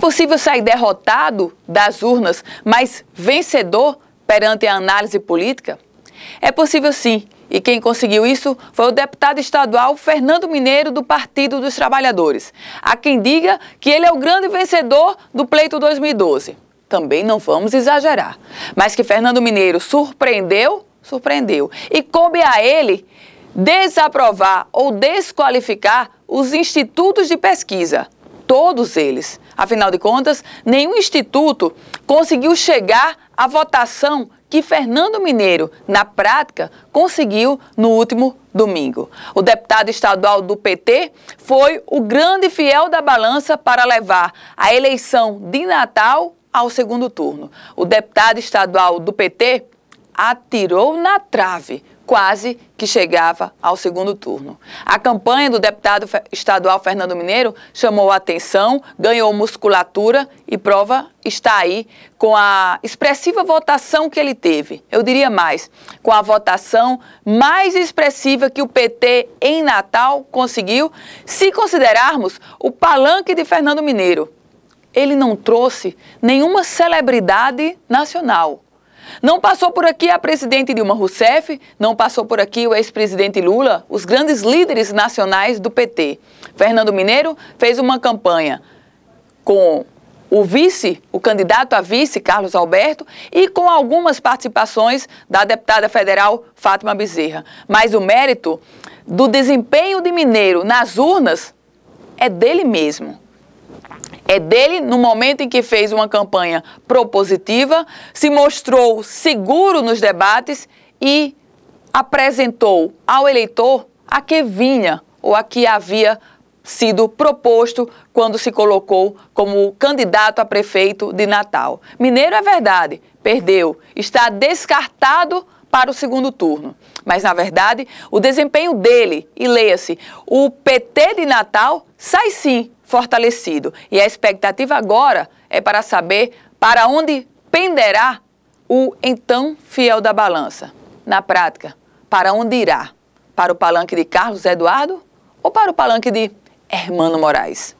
possível sair derrotado das urnas, mas vencedor perante a análise política? É possível sim. E quem conseguiu isso foi o deputado estadual Fernando Mineiro, do Partido dos Trabalhadores. Há quem diga que ele é o grande vencedor do pleito 2012. Também não vamos exagerar. Mas que Fernando Mineiro surpreendeu, surpreendeu. E coube a ele desaprovar ou desqualificar os institutos de pesquisa. Todos eles. Afinal de contas, nenhum instituto conseguiu chegar à votação que Fernando Mineiro, na prática, conseguiu no último domingo. O deputado estadual do PT foi o grande fiel da balança para levar a eleição de Natal ao segundo turno. O deputado estadual do PT atirou na trave quase que chegava ao segundo turno. A campanha do deputado estadual Fernando Mineiro chamou atenção, ganhou musculatura e prova está aí com a expressiva votação que ele teve. Eu diria mais, com a votação mais expressiva que o PT em Natal conseguiu, se considerarmos o palanque de Fernando Mineiro. Ele não trouxe nenhuma celebridade nacional não passou por aqui a presidente Dilma Rousseff, não passou por aqui o ex-presidente Lula, os grandes líderes nacionais do PT. Fernando Mineiro fez uma campanha com o vice, o candidato a vice, Carlos Alberto, e com algumas participações da deputada federal Fátima Bezerra. Mas o mérito do desempenho de Mineiro nas urnas é dele mesmo é dele no momento em que fez uma campanha propositiva, se mostrou seguro nos debates e apresentou ao eleitor a que vinha ou a que havia sido proposto quando se colocou como candidato a prefeito de Natal. Mineiro é verdade, perdeu, está descartado para o segundo turno. Mas, na verdade, o desempenho dele, e leia-se, o PT de Natal sai sim fortalecido. E a expectativa agora é para saber para onde penderá o então fiel da balança. Na prática, para onde irá? Para o palanque de Carlos Eduardo ou para o palanque de Hermano Moraes?